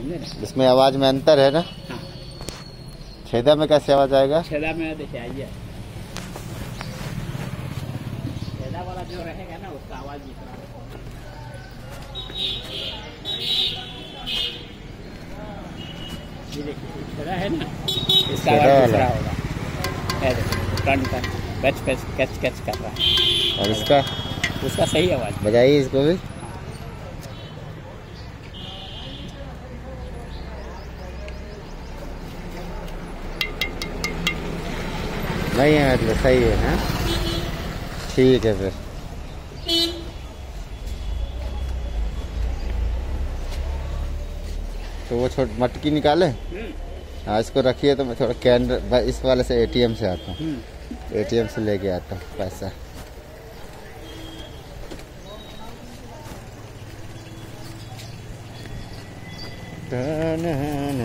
इसमें आवाज़ में अंतर है ना? हाँ। छेदा में कैसे आवाज़ आएगा? छेदा में देखिए आइए। छेदा वाला जो रहेगा ना उसका आवाज़ छेदा है ना? इसका आवाज़ दूसरा होगा। टन टन कैच कैच कैच कैच कर रहा है। और इसका? उसका सही आवाज़। बजाइए इसको भी। नहीं है मतलब सही है हाँ? ठीक है फिर। तो वो छोट मटकी निकाले? हम्म, हाँ इसको रखिए तो मैं थोड़ा कैंडल इस वाले से एटीएम से आता हूँ। हम्म। एटीएम से लेके आता हूँ पैसा। ना ना ना ना ना